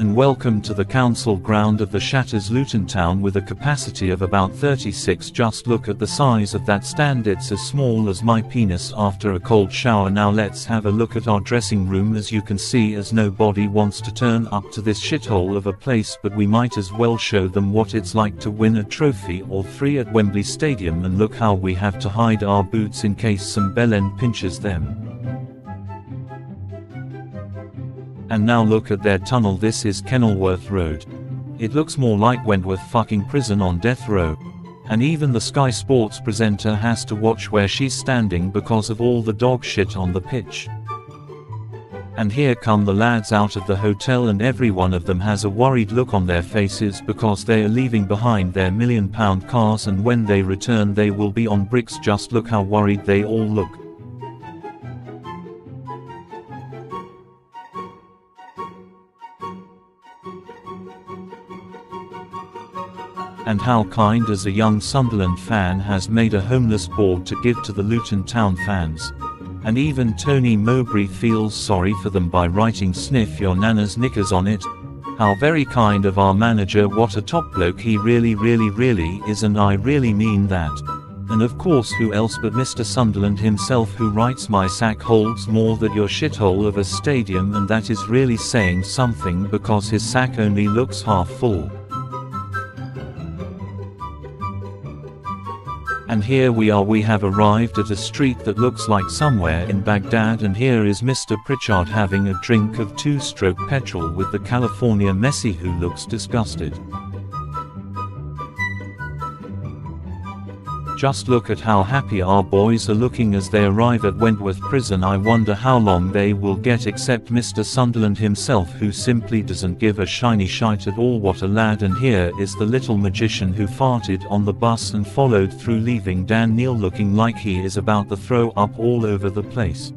and welcome to the council ground of the Shatters Luton Town with a capacity of about 36 just look at the size of that stand. It's as small as my penis. After a cold shower now let's have a look at our dressing room. As you can see as nobody wants to turn up to this shithole of a place but we might as well show them what it's like to win a trophy or three at Wembley Stadium. And look how we have to hide our boots in case some bellend pinches them. And now look at their tunnel this is Kenilworth Road. It looks more like Wentworth fucking prison on death row. And even the Sky Sports presenter has to watch where she's standing because of all the dog shit on the pitch. And here come the lads out of the hotel and every one of them has a worried look on their faces because they are leaving behind their million pound cars and when they return they will be on bricks just look how worried they all look. And how kind as a young Sunderland fan has made a homeless board to give to the Luton Town fans. And even Tony Mowbray feels sorry for them by writing sniff your nana's knickers on it. How very kind of our manager what a top bloke he really really really is and I really mean that. And of course who else but Mr. Sunderland himself who writes my sack holds more than your shithole of a stadium and that is really saying something because his sack only looks half full. And here we are we have arrived at a street that looks like somewhere in Baghdad and here is Mr. Pritchard having a drink of two-stroke petrol with the California Messi who looks disgusted. Just look at how happy our boys are looking as they arrive at Wentworth Prison I wonder how long they will get except Mr. Sunderland himself who simply doesn't give a shiny shite at all what a lad and here is the little magician who farted on the bus and followed through leaving Dan Neil looking like he is about to throw up all over the place.